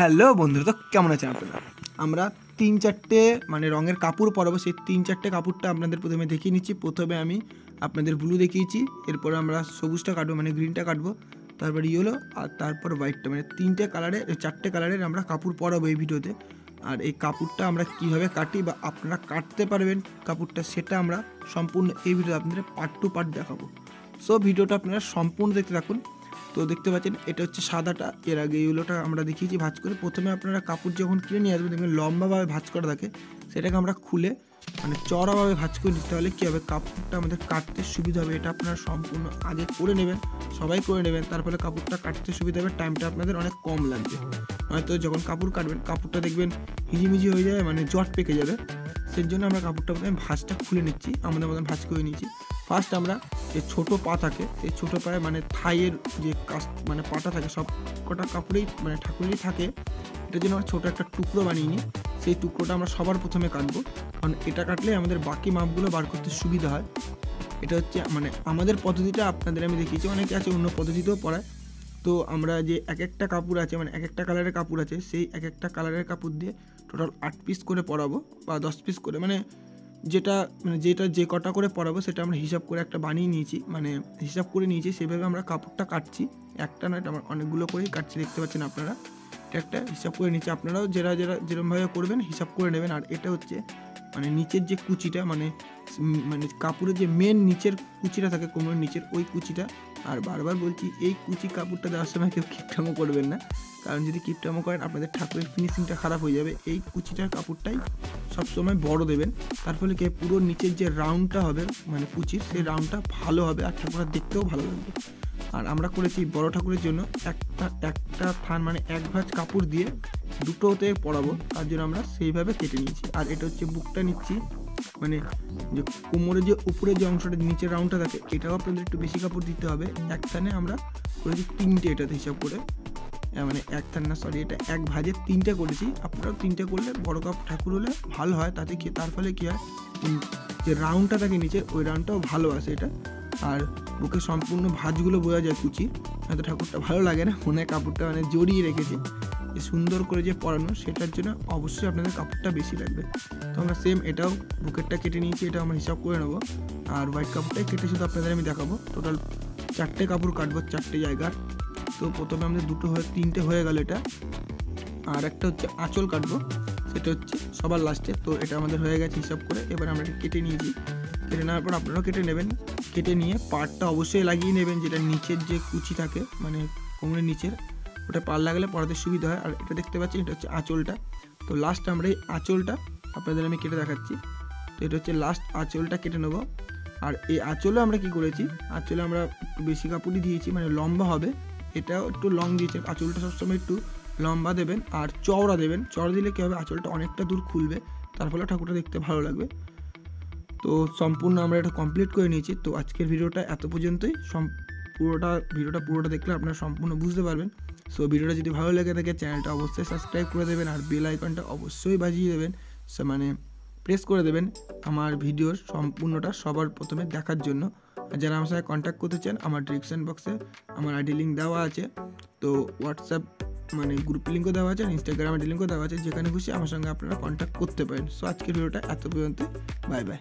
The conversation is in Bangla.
হ্যালো বন্ধুরা, তো কেমন আছেন আপনারা? আমরা তিন চারটে মানে রঙের কাপড় পরাবো, সেই তিন চারটে কাপড়টা আপনাদের প্রথমে দেখিয়ে নিচ্ছি। প্রথমে আমি আপনাদের ব্লু দেখিয়েছি, এরপর আমরা সবুজটা কাটবো মানে গ্রিনটা কাটবো, তারপর ইয়েলো আর তারপর হোয়াইটটা মানে তিনটে কালারের চারটে কালারের আমরা কাপড় পরাবো এই ভিডিওতে। আর এই কাপড়টা আমরা কীভাবে কাটি বা আপনারা কাটতে পারবেন কাপড়টা, সেটা আমরা সম্পূর্ণ এই ভিডিওতে আপনাদের পার্ট টু পার্ট দেখাবো। সো ভিডিওটা আপনারা সম্পূর্ণ দেখতে থাকুন। তো দেখতে পাচ্ছেন, এটা হচ্ছে সাদাটা। এর আগে ইউলোটা আমরা দেখিয়েছি ভাঁজ করে। প্রথমে আপনারা কাপড় যখন কিনে নিয়ে আসবেন, দেখবেন লম্বাভাবে ভাঁজ করা থাকে। সেটাকে আমরা খুলে মানে চড়াভাবে ভাঁজ করে নিতে হলে কী হবে? কাপড়টা আমাদের কাটতে সুবিধা হবে। এটা আপনারা সম্পূর্ণ আগে করে নেবেন, সবাই করে নেবেন। তার ফলে কাপড়টা কাটতে সুবিধা হবে। টাইমটা আপনাদের অনেক কম লাগবে। হয়তো যখন কাপড় কাটবেন, কাপড়টা দেখবেন হিজিমিজি হয়ে যাবে মানে জট পেকে যাবে। সেই জন্য আমরা কাপড়টা প্রথমে ভাঁজটা খুলে নিচ্ছি। আমাদের মতন ভাঁজ করে নিচ্ছি ফার্স্ট আমরা যে ছোটো পা থাকে এই ছোটো পায়ে মানে থাইয়ের যে কাজ মানে পাটা থাকে, সব কটা কাপড়েই মানে ঠাকুরেরই থাকে। এটার জন্য আমরা ছোটো একটা টুকরো বানিয়ে নিই। সেই টুকরোটা আমরা সবার প্রথমে কাটবো। কারণ এটা কাটলে আমাদের বাকি মাপগুলো বার করতে সুবিধা হয়। এটা হচ্ছে মানে আমাদের পদ্ধতিটা আপনাদের আমি দেখিয়েছি। অনেকে আছে অন্য পদ্ধতিতেও পড়ায়। তো আমরা যে এক একটা কাপড় আছে মানে এক একটা কালারের কাপড় আছে, সেই এক একটা কালারের কাপড় দিয়ে টোটাল আট পিস করে পরাবো বা দশ পিস করে। মানে যেটা মানে যেটা যে কটা করে পরাবো সেটা আমরা হিসাব করে একটা বানিয়ে নিয়েছি মানে হিসাব করে নিয়েছি, সেভাবে আমরা কাপড়টা কাটছি। একটা এটা আমরা অনেকগুলো করেই কাটছি, দেখতে পাচ্ছেন আপনারা। এটা একটা হিসাব করে নিচ্ছি আপনারাও যারা যারা যেরকমভাবে করবেন হিসাব করে নেবেন। আর এটা হচ্ছে মানে নিচের যে কুচিটা মানে মানে কাপড়ের যে মেন নিচের কুচিটা থাকে কোমরের নিচের ওই কুচিটা। আর বারবার বলছি, এই কুচি কাপড়টা দেওয়ার সময় কেউ কিপটামো করবেন না। কারণ যদি কিপটামো করেন, আপনাদের ঠাকুরের ফিনিশিংটা খারাপ হয়ে যাবে। এই কুচিটার কাপড়টাই সবসময় বড় দেবেন। তার ফলে কি, পুরো নিচের যে রাউন্ডটা হবে মানে কুচির, সেই রাউন্ডটা ভালো হবে আর ঠাকুরটা দেখতেও ভালো লাগবে। আর আমরা করেছি বড় ঠাকুরের জন্য একটা একটা থান মানে এক ভাঁজ কাপড় দিয়ে দুটোতে পরাবো তার জন্য আমরা সেইভাবে কেটে নিয়েছি। আর এটা হচ্ছে বুকটা নিচ্ছি। মানে যে কোমরের যে উপরে যে অংশটা নিচের রাউন্ডটা থাকে, এটাও আপনাদের একটু বেশি কাপড় দিতে হবে। এক থানে আমরা করেছি তিনটে এটাতে হিসাব করে। মানে এক থান না সরি এটা এক ভাজে তিনটে করেছি। আপনারাও তিনটে করলে বড় কাপ ঠাকুর হলে ভালো হয়, তাতে কি তার ফলে কী হয় যে রাউন্ডটা থাকে নিচে ওই রাউন্ডটাও ভালো আসে এটা। আর বুকে সম্পূর্ণ ভাঁজগুলো বোঝা যায় কুচি, হয়তো ঠাকুরটা ভালো লাগে না, মনে কাপড়টা মানে জড়িয়ে রেখেছে। সুন্দর করে যে পরানো, সেটার জন্য অবশ্যই আপনাদের কাপড়টা বেশি লাগবে। তো আমরা সেম এটাও বুকেটটা কেটে নিয়েছি এটা আমরা হিসাব করে নেব। আর হোয়াইট কাপড়টাই কেটে শুধু আপনাদের আমি দেখাবো। টোটাল চারটে কাপড় কাটবো, চারটে জায়গার। তো প্রথমে আমাদের দুটো হয়ে, তিনটে হয়ে গেল এটা। আর একটা হচ্ছে আঁচল কাটবো, সেটা হচ্ছে সবার লাস্টে তো এটা আমাদের হয়ে গেছে হিসাব করে, এবার আমরা এটা কেটে নিয়েছি। কেটে নেওয়ার পর আপনারাও কেটে নেবেন। কেটে নিয়ে পাড়টা অবশ্যই লাগিয়ে নেবেন, যেটা নিচের যে কুচি থাকে মানে কোমরের নিচের। ওটা পার লাগালে পড়াতে সুবিধা হয়। আর এটা দেখতে পাচ্ছেন, এটা হচ্ছে আঁচলটা। তো লাস্ট আমরা এই আঁচলটা আপনাদের আমি কেটে দেখাচ্ছি। তো এটা হচ্ছে লাস্ট আঁচলটা কেটে নেব। আর এই আঁচলে আমরা কি করেছি? আঁচলে আমরা বেশি কাপড়ই দিয়েছি মানে লম্বা হবে। এটাও একটু লং দিয়েছে আঁচলটা সবসময় একটু লম্বা দেবেন আর চওড়া দেবেন। চওড়া দিলে কী হবে? আঁচলটা অনেকটা দূর খুলবে। তার ফলে ঠাকুরটা দেখতে ভালো লাগবে। তো সম্পূর্ণ আমরা এটা কমপ্লিট করে নিয়েছি। তো আজকের ভিডিওটা এত পর্যন্তই। পুরোটা ভিডিওটা পুরোটা দেখলে আপনারা সম্পূর্ণ বুঝতে পারবেন। সো ভিডিওটা যদি ভালো লেগে থাকে চ্যানেলটা অবশ্যই সাবস্ক্রাইব করে দেবেন আর বেল আইকনটা অবশ্যই বাজিয়ে দেবেন। মানে প্রেস করে দেবেন আমার ভিডিওর সম্পূর্ণটা সবার প্রথমে দেখার জন্য। যারা আমার সাথে কন্ট্যাক্ট করতে চান, আমার ডিসক্রিপশন বক্সে আমার আইডি লিঙ্ক দেওয়া আছে। তো হোয়াটসঅ্যাপ মানে গ্রুপ লিঙ্কও দেওয়া আছে আর ইনস্টাগ্রাম আইডি লিঙ্কও দেওয়া আছে। যেখানে খুশি আমার সঙ্গে আপনারা কন্ট্যাক্ট করতে পারেন। সো আজকের ভিডিওটা এত পর্যন্ত। Bye bye